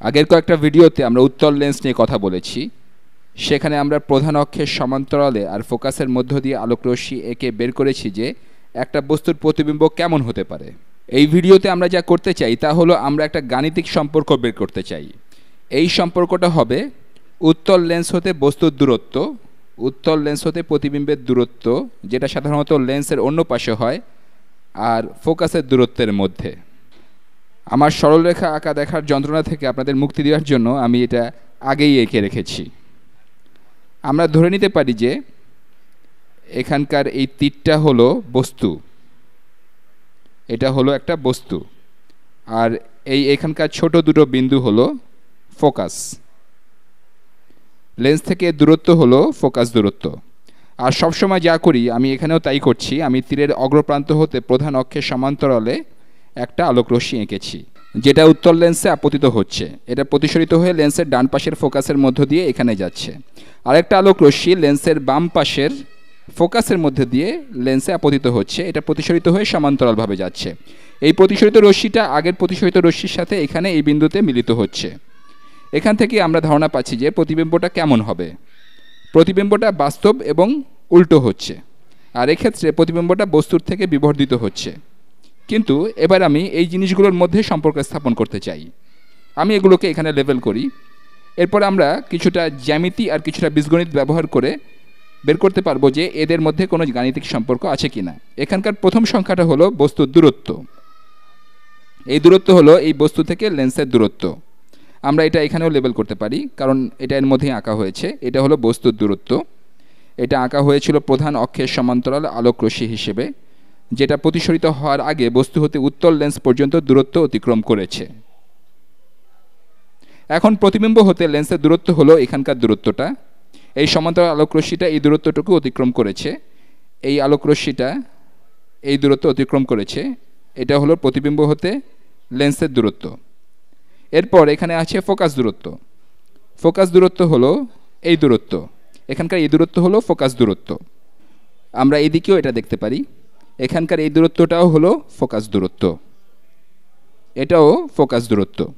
আগের কয়েকটা ভিডিওতে আমরা উত্তল লেন্স নিয়ে কথা বলেছি। সেখানে আমরা প্রধান অক্ষের সমান্তরালে আর ফোকাসের মধ্য দিয়ে আলোকরশ্মি এঁকে বের করেছি যে একটা বস্তুর প্রতিবিম্ব কেমন হতে পারে। এই ভিডিওতে আমরা যা করতে চাই তা হলো আমরা একটা গাণিতিক সম্পর্ক বের করতে চাই। এই সম্পর্কটা হবে উত্তল লেন্স হতে বস্তুর দূরত্ব উত্তল লেন্স হতে প্রতিবিম্বের দূরত্ব, যেটা সাধারণত লেন্সের অন্য পাশে হয়, আর ফোকাসের দূরত্বের মধ্যে। আমার সরলরেখা আঁকা দেখার যন্ত্রণা থেকে আপনাদের মুক্তি দেওয়ার জন্য আমি এটা আগেই এঁকে রেখেছি। আমরা ধরে নিতে পারি যে এখানকার এই তীরটা হলো বস্তু। এটা হলো একটা বস্তু। আর এই এখানকার ছোট দুটো বিন্দু হলো ফোকাস। লেন্স থেকে দূরত্ব হলো ফোকাস দূরত্ব। আর সবসময় যা করি, আমি এখানেও তাই করছি। আমি তীরের অগ্রপ্রান্ত হতে প্রধান অক্ষের সমান্তরালে একটা আলোকরশ্মি এঁকেছি, যেটা উত্তর লেন্সে আপতিত হচ্ছে। এটা প্রতিসরিত হয়ে লেন্সের ডান পাশের ফোকাসের মধ্য দিয়ে এখানে যাচ্ছে। আরেকটা আলোকরশ্মি লেন্সের বাম পাশের ফোকাসের মধ্যে দিয়ে লেন্সে আপতিত হচ্ছে। এটা প্রতিসরিত হয়ে সমান্তরালভাবে যাচ্ছে। এই প্রতিসরিত রশ্মিটা আগের প্রতিসরিত রশ্মির সাথে এখানে এই বিন্দুতে মিলিত হচ্ছে। এখান থেকে আমরা ধারণা পাচ্ছি যে প্রতিবিম্বটা কেমন হবে। প্রতিবিম্বটা বাস্তব এবং উল্টো হচ্ছে। আর এক্ষেত্রে প্রতিবিম্বটা বস্তুর থেকে বিবর্ধিত হচ্ছে। কিন্তু এবার আমি এই জিনিসগুলোর মধ্যে সম্পর্ক স্থাপন করতে চাই। আমি এগুলোকে এখানে লেভেল করি। এরপর আমরা কিছুটা জ্যামিতি আর কিছুটা বীজগণিত ব্যবহার করে বের করতে পারব যে এদের মধ্যে কোনো গাণিতিক সম্পর্ক আছে কি না এখানকার প্রথম সংখ্যাটা হলো বস্তুর দূরত্ব। এই দূরত্ব হলো এই বস্তু থেকে লেন্সের দূরত্ব। আমরা এটা এখানেও লেবেল করতে পারি, কারণ এটা এর মধ্যেই আঁকা হয়েছে। এটা হলো বস্তুর দূরত্ব। এটা আঁকা হয়েছিল প্রধান অক্ষের সমান্তরাল আলোকরশ্মি হিসেবে। যেটা প্রতিসরিত হওয়ার আগে বস্তু হতে উত্তল লেন্স পর্যন্ত দূরত্ব অতিক্রম করেছে। এখন প্রতিবিম্ব হতে লেন্সের দূরত্ব হলো এখানকার দূরত্বটা। এই সমান্তরাল আলোকরশ্মিটা এই দূরত্বটুকু অতিক্রম করেছে। এই আলোকরশ্মিটা এই দূরত্ব অতিক্রম করেছে। এটা হলো প্রতিবিম্ব হতে লেন্সের দূরত্ব। এরপর এখানে আছে ফোকাস দূরত্ব। ফোকাস দূরত্ব হলো এই দূরত্ব। এখানকার এই দূরত্ব হলো ফোকাস দূরত্ব। আমরা এদিকেও এটা দেখতে পারি। এখানকার এই দূরত্বটাও হলো ফোকাস দূরত্ব। এটাও ফোকাস দূরত্ব।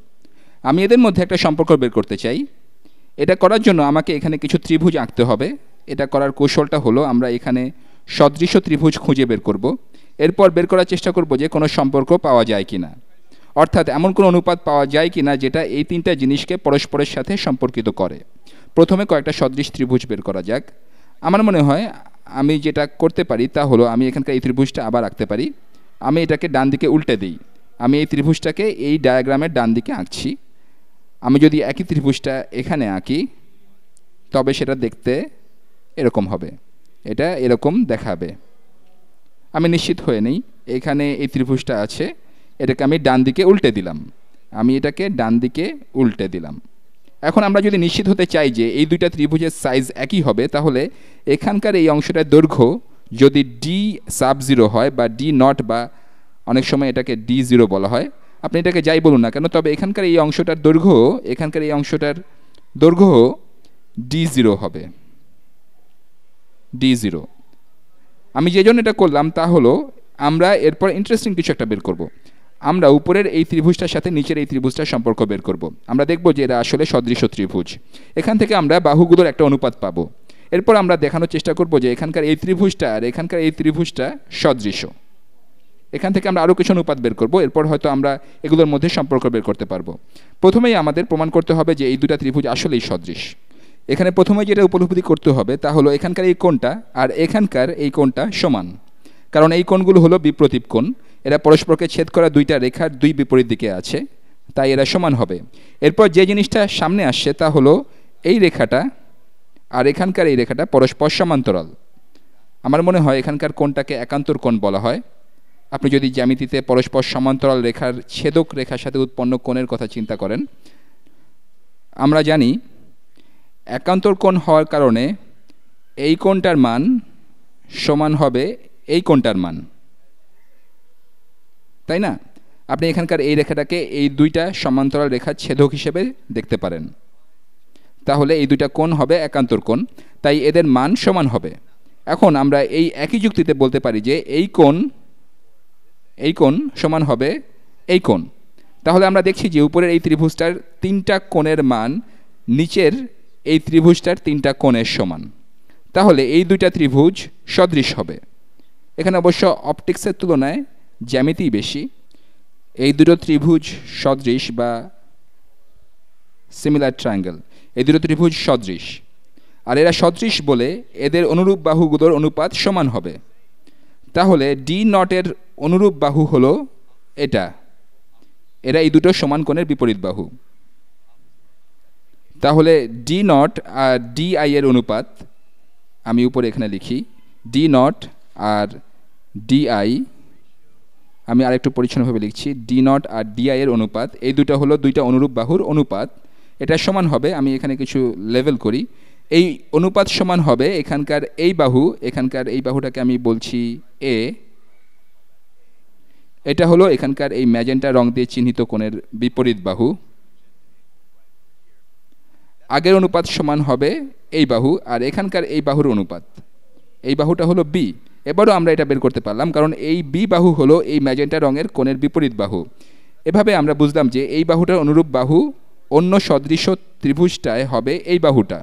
আমি এদের মধ্যে একটা সম্পর্ক বের করতে চাই। এটা করার জন্য আমাকে এখানে কিছু ত্রিভুজ আঁকতে হবে। এটা করার কৌশলটা হলো আমরা এখানে সদৃশ ত্রিভুজ খুঁজে বের করব। এরপর বের করার চেষ্টা করব যে কোনো সম্পর্ক পাওয়া যায় কি না অর্থাৎ এমন কোনো অনুপাত পাওয়া যায় কি না যেটা এই তিনটা জিনিসকে পরস্পরের সাথে সম্পর্কিত করে। প্রথমে কয়েকটা সদৃশ ত্রিভুজ বের করা যাক। আমার মনে হয় আমি যেটা করতে পারি তা হলো আমি এখানকার এই ত্রিভুজটা আবার আঁকতে পারি। আমি এটাকে ডান দিকে উল্টে দিই। আমি এই ত্রিভুজটাকে এই ডায়াগ্রামের ডান দিকে আঁকছি। আমি যদি একই ত্রিভুজটা এখানে আঁকি, তবে সেটা দেখতে এরকম হবে। এটা এরকম দেখাবে। আমি নিশ্চিত হয়ে নেই, এখানে এই ত্রিভুজটা আছে। এটাকে আমি ডান দিকে উল্টে দিলাম। আমি এটাকে ডান দিকে উল্টে দিলাম। এখন আমরা যদি নিশ্চিত হতে চাই যে এই দুইটা ত্রিভুজের সাইজ একই হবে, তাহলে এখানকার এই অংশটার দৈর্ঘ্য যদি ডি সাব জিরো হয় বা ডি নট বা অনেক সময় এটাকে ডি জিরো বলা হয়, আপনি এটাকে যাই বলুন না কেন, তবে এখানকার এই অংশটার দৈর্ঘ্য, এখানকার এই অংশটার দৈর্ঘ্য ডি জিরো হবে। ডি জিরো আমি যে জন্য এটা করলাম, তা হলো আমরা এরপর ইন্টারেস্টিং কিছু একটা বের করব। আমরা উপরের এই ত্রিভুজটার সাথে নিচের এই ত্রিভুজটার সম্পর্ক বের করব। আমরা দেখব যে এরা আসলে সদৃশ ত্রিভুজ। এখান থেকে আমরা বাহুগুলোর একটা অনুপাত পাবো। এরপর আমরা দেখানোর চেষ্টা করব যে এখানকার এই ত্রিভুজটা আর এখানকার এই ত্রিভুজটা সদৃশ। এখান থেকে আমরা আরও কিছু অনুপাত বের করব, এরপর হয়তো আমরা এগুলোর মধ্যে সম্পর্ক বের করতে পারব। প্রথমেই আমাদের প্রমাণ করতে হবে যে এই দুটা ত্রিভুজ আসলেই সদৃশ। এখানে প্রথমে যেটা উপলব্ধি করতে হবে তা হলো এখানকার এই কোণটা আর এখানকার এই কোণটা সমান। কারণ এই কোণগুলো হলো বিপ্রতীপ কোণ। এরা পরস্পরকে ছেদ করা দুইটা রেখার দুই বিপরীত দিকে আছে, তাই এরা সমান হবে। এরপর যে জিনিসটা সামনে আসছে তা হলো এই রেখাটা আর এখানকার এই রেখাটা পরস্পর সমান্তরাল। আমার মনে হয় এখানকার কোণটাকে একান্তর কোণ বলা হয়। আপনি যদি জ্যামিতিতে পরস্পর সমান্তরাল রেখার ছেদক রেখার সাথে উৎপন্ন কোণের কথা চিন্তা করেন, আমরা জানি একান্তর কোণ হওয়ার কারণে এই কোণটার মান সমান হবে এই কোণটার মান। তাই না? আপনি এখানকার এই রেখাটাকে এই দুইটা সমান্তরাল রেখার ছেদক হিসেবে দেখতে পারেন। তাহলে এই দুইটা কোণ হবে একান্তর কোণ, তাই এদের মান সমান হবে। এখন আমরা এই একই যুক্তিতে বলতে পারি যে এই কোণ এই কোণ সমান হবে এই কোণ। তাহলে আমরা দেখছি যে উপরের এই ত্রিভুজটার তিনটা কোণের মান, নিচের এই ত্রিভুজটার তিনটা কোণের সমান। তাহলে এই দুইটা ত্রিভুজ সদৃশ হবে। এখানে অবশ্য অপটিক্সের তুলনায় জ্যামিতি বেশি। এই দুটো ত্রিভুজ সদৃশ বা সিমিলার ট্রায়াঙ্গেল এই দুটো ত্রিভুজ সদৃশ। আর এরা সদৃশ বলে এদের অনুরূপ বাহুগুলোর অনুপাত সমান হবে। তাহলে ডি নটের অনুরূপ বাহু হলো এটা। এরা এই দুটো সমান কোণের বিপরীত বাহু। তাহলে ডি নট আর ডি আই এর অনুপাত আমি উপরে এখানে লিখি। ডি নট আর ডি আই আমি আরেকটু পরিচ্ছন্নভাবে লিখছি ডি নট আর ডিআই এর অনুপাত, এই দুটো হলো দুইটা অনুরূপ বাহুর অনুপাত। এটা সমান হবে, আমি এখানে কিছু লেভেল করি। এই অনুপাত সমান হবে এখানকার এই বাহু, এখানকার এই বাহুটাকে আমি বলছি এ এটা হলো এখানকার এই ম্যাজেন্টা রং দিয়ে চিহ্নিত কোণের বিপরীত বাহু। আগের অনুপাত সমান হবে এই বাহু আর এখানকার এই বাহুর অনুপাত। এই বাহুটা হলো বি এবারও আমরা এটা বের করতে পারলাম, কারণ এই বি বাহু হলো এই ম্যাজেন্টা রঙের কোণের বিপরীত বাহু। এভাবে আমরা বুঝলাম যে এই বাহুটার অনুরূপ বাহু অন্য সদৃশ ত্রিভুজটায় হবে এই বাহুটা।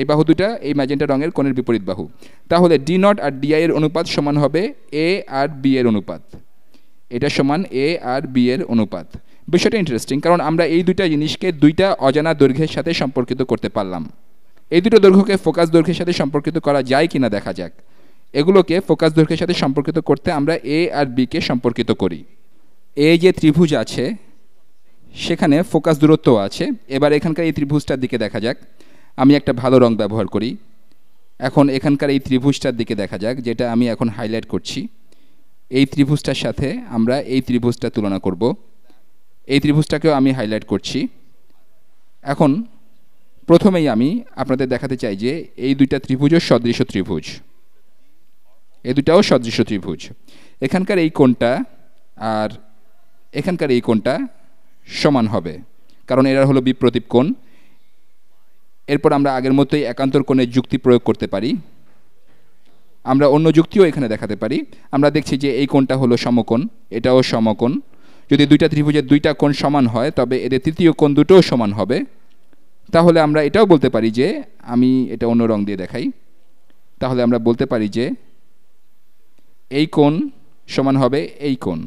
এই বাহু দুটা এই ম্যাজেন্টা রঙের কোণের বিপরীত বাহু। তাহলে ডি নট আর ডিআই এর অনুপাত সমান হবে এ আর বি এর অনুপাত। এটা সমান এ আর বি এর অনুপাত। বিষয়টা ইন্টারেস্টিং কারণ আমরা এই দুইটা জিনিসকে দুইটা অজানা দৈর্ঘ্যের সাথে সম্পর্কিত করতে পারলাম। এই দুটো দৈর্ঘ্যকে ফোকাস দৈর্ঘ্যের সাথে সম্পর্কিত করা যায় কিনা দেখা যাক। এগুলোকে ফোকাস দৈর্ঘ্যের সাথে সম্পর্কিত করতে আমরা এ আর বিকে সম্পর্কিত করি। এ যে ত্রিভুজ আছে, সেখানে ফোকাস দূরত্ব আছে। এবার এখানকার এই ত্রিভুজটার দিকে দেখা যাক। আমি একটা ভালো রং ব্যবহার করি। এখন এখানকার এই ত্রিভুজটার দিকে দেখা যাক, যেটা আমি এখন হাইলাইট করছি। এই ত্রিভুজটার সাথে আমরা এই ত্রিভুজটা তুলনা করব। এই ত্রিভুজটাকেও আমি হাইলাইট করছি। এখন প্রথমেই আমি আপনাদের দেখাতে চাই যে এই দুইটা ত্রিভুজও সদৃশ ত্রিভুজ। এই দুটাও সদৃশ ত্রিভুজ এখানকার এই কোণটা আর এখানকার এই কোণটা সমান হবে, কারণ এরা হলো বিপ্রতীপ কোণ। এরপর আমরা আগের মতোই একান্তর কোণের যুক্তি প্রয়োগ করতে পারি। আমরা অন্য যুক্তিও এখানে দেখাতে পারি। আমরা দেখছি যে এই কোণটা হলো সমকোণ, এটাও সমকোণ। যদি দুইটা ত্রিভুজের দুইটা কোণ সমান হয়, তবে এদের তৃতীয় কোণ দুটোও সমান হবে। তাহলে আমরা এটাও বলতে পারি যে, আমি এটা অন্য রং দিয়ে দেখাই। তাহলে আমরা বলতে পারি যে এই কোণ সমান হবে এই কোণ।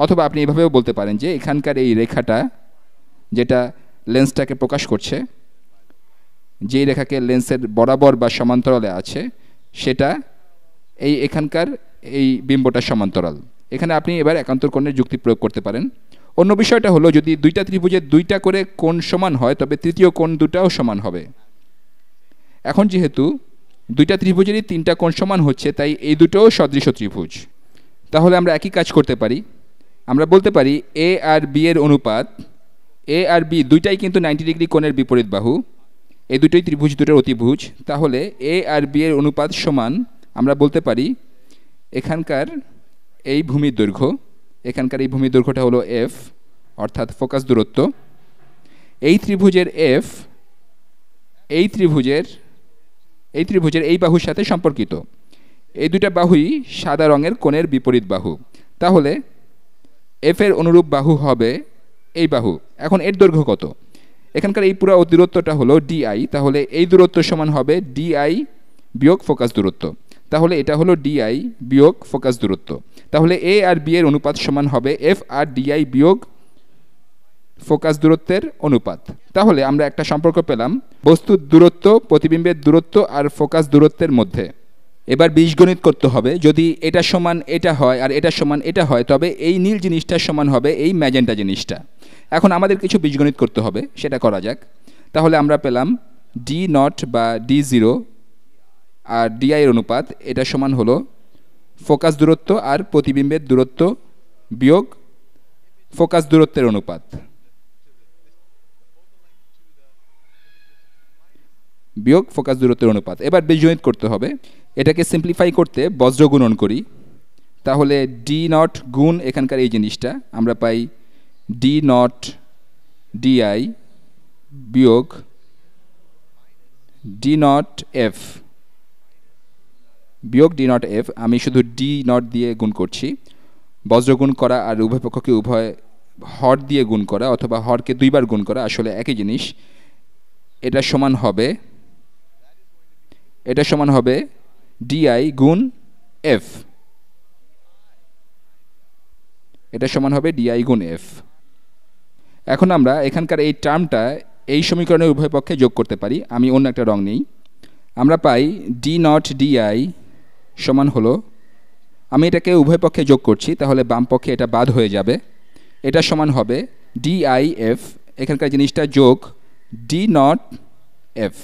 অথবা আপনি এভাবেও বলতে পারেন যে এখানকার এই রেখাটা যেটা লেন্সটাকে প্রকাশ করছে, যেই রেখাকে লেন্সের বরাবর বা সমান্তরালে আছে, সেটা এই এখানকার এই বিম্বটা সমান্তরাল। এখানে আপনি এবার একান্তর কোণের যুক্তি প্রয়োগ করতে পারেন। অন্য বিষয়টা হলো, যদি দুইটা ত্রিভুজের দুইটা করে কোণ সমান হয়, তবে তৃতীয় কোণ দুটাও সমান হবে। এখন যেহেতু দুইটা ত্রিভুজেরই তিনটা কোণ সমান হচ্ছে, তাই এই দুটোও সদৃশ ত্রিভুজ। তাহলে আমরা একই কাজ করতে পারি। আমরা বলতে পারি এ আর বি এর অনুপাত এ আর বি দুইটাই কিন্তু নাইনটি ডিগ্রি কোণের বিপরীত বাহু। এই দুটোই ত্রিভুজ দুটোর অতিভুজ। তাহলে এ আর বি এর অনুপাত সমান, আমরা বলতে পারি এখানকার এই ভূমির দৈর্ঘ্য, এখানকার এই ভূমির দৈর্ঘ্যটা হলো এফ অর্থাৎ ফোকাস দূরত্ব। এই ত্রিভুজের এফ এই ত্রিভুজের এই ত্রিভুজের এই বাহুর সাথে সম্পর্কিত। এই দুটা বাহুই সাদা রঙের কোণের বিপরীত বাহু। তাহলে এফ এর অনুরূপ বাহু হবে এই বাহু। এখন এর দৈর্ঘ্য কত? এখানকার এই পুরো দূরত্বটা হলো ডিআই তাহলে এই দূরত্ব সমান হবে ডিআই বিয়োগ ফোকাস দূরত্ব। তাহলে এটা হলো ডিআই বিয়োগ ফোকাস দূরত্ব। তাহলে এ আর বি এর অনুপাত সমান হবে এফ আর ডিআই বিয়োগ ফোকাস দূরত্বের অনুপাত। তাহলে আমরা একটা সম্পর্ক পেলাম বস্তুর দূরত্ব, প্রতিবিম্বের দূরত্ব আর ফোকাস দূরত্বের মধ্যে। এবার বীজগণিত করতে হবে, যদি এটা সমান এটা হয় আর এটা সমান এটা হয়, তবে এই নীল জিনিসটা সমান হবে এই ম্যাজেন্টা জিনিসটা। এখন আমাদের কিছু বীজগণিত করতে হবে, সেটা করা যাক। তাহলে আমরা পেলাম ডি নট বা ডি জিরো আর ডিআই এর অনুপাত, এটা সমান হলো ফোকাস দূরত্ব আর প্রতিবিম্বের দূরত্ব বিয়োগ ফোকাস দূরত্বের অনুপাত। বিয়োগ, ফোকাস দূরত্বের অনুপাত। এবার বীজগণিত করতে হবে। এটাকে সিম্পলিফাই করতে বজ্র গুণন করি। তাহলে ডি নট গুণ এখানকার এই জিনিসটা, আমরা পাই ডি নট ডিআই বিয়োগ ডি নট এফ বিয়োগ ডি নট এফ আমি শুধু ডি নট দিয়ে গুণ করছি। বজ্রগুণ করা আর উভয় পক্ষকে উভয় হর দিয়ে গুণ করা অথবা হরকে দুইবার গুণ করা আসলে একই জিনিস। এটা সমান হবে এটা সমান হবে ডিআই গুণ এফ এটা সমান হবে ডিআই গুণ এফ এখন আমরা এখানকার এই টার্মটা এই সমীকরণের উভয় পক্ষে যোগ করতে পারি। আমি অন্য একটা রং নেই। আমরা পাই ডি নট ডিআই সমান হলো, আমি এটাকে উভয় পক্ষে যোগ করছি, তাহলে বাম পক্ষে এটা বাদ হয়ে যাবে। এটা সমান হবে ডিআইএফ এখানকার জিনিসটা যোগ ডি নট এফ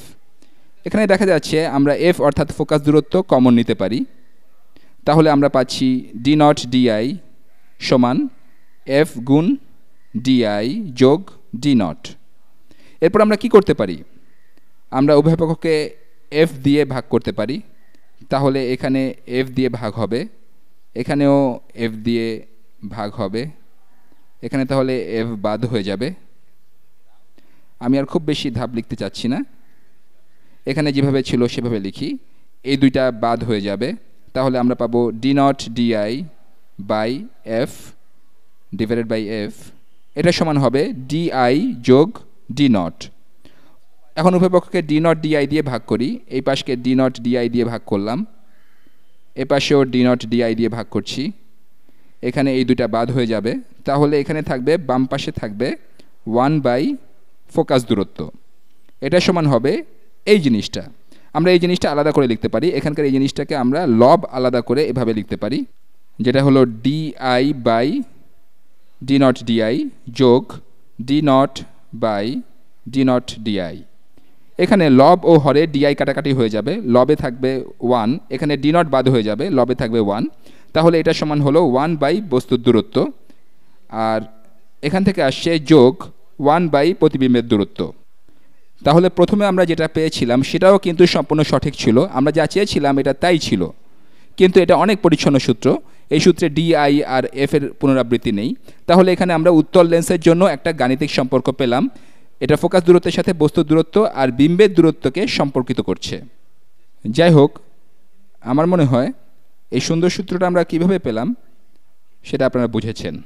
এখানে দেখা যাচ্ছে আমরা এফ অর্থাৎ ফোকাস দূরত্ব কমন নিতে পারি। তাহলে আমরা পাচ্ছি ডি নট ডিআই সমান এফ গুণ ডিআই যোগ ডি নট এরপর আমরা কি করতে পারি? আমরা উভয় পক্ষকে এফ দিয়ে ভাগ করতে পারি। তাহলে এখানে এফ দিয়ে ভাগ হবে, এখানেও এফ দিয়ে ভাগ হবে, এখানে তাহলে এফ বাদ হয়ে যাবে। আমি আর খুব বেশি ধাপ লিখতে চাচ্ছি না। এখানে যেভাবে ছিল সেভাবে লিখি। এই দুইটা বাদ হয়ে যাবে। তাহলে আমরা পাবো D naught D I by F divided by F এটা সমান হবে ডিআই যোগ ডি নট এখন উভয়পক্ষকে ডি নট ডিআই দিয়ে ভাগ করি। এই পাশকে ডি নট ডিআই দিয়ে ভাগ করলাম। এ পাশেও ডি নট ডিআই দিয়ে ভাগ করছি। এখানে এই দুইটা বাদ হয়ে যাবে। তাহলে এখানে থাকবে, বাম পাশে থাকবে ওয়ান বাই ফোকাস দূরত্ব। এটা সমান হবে এই জিনিসটা। আমরা এই জিনিসটা আলাদা করে লিখতে পারি। এখানকার এই জিনিসটাকে আমরা লব আলাদা করে এভাবে লিখতে পারি। যেটা হলো D I by D naught D I যোগ D naught by D naught D I এখানে লব ও হরে ডিআই কাটাকাটি হয়ে যাবে। লবে থাকবে ওয়ান এখানে ডি নট বাদ হয়ে যাবে। লবে থাকবে ওয়ান তাহলে এটা সমান হলো ওয়ান বাই বস্তুর দূরত্ব। আর এখান থেকে আসছে যোগ ওয়ান বাই প্রতিবিম্বের দূরত্ব। তাহলে প্রথমে আমরা যেটা পেয়েছিলাম, সেটাও কিন্তু সম্পূর্ণ সঠিক ছিল। আমরা যা চেয়েছিলাম, এটা তাই ছিল। কিন্তু এটা অনেক পরিচ্ছন্ন সূত্র। এই সূত্রে ডিআই আর এফ এর পুনরাবৃত্তি নেই। তাহলে এখানে আমরা উত্তর লেন্সের জন্য একটা গাণিতিক সম্পর্ক পেলাম। এটা ফোকাস দূরত্বের সাথে বস্তুর দূরত্ব আর বিম্বের দূরত্বকে সম্পর্কিত করছে। যাই হোক, আমার মনে হয় এই সুন্দর সূত্রটা আমরা কীভাবে পেলাম, সেটা আপনারা বুঝেছেন।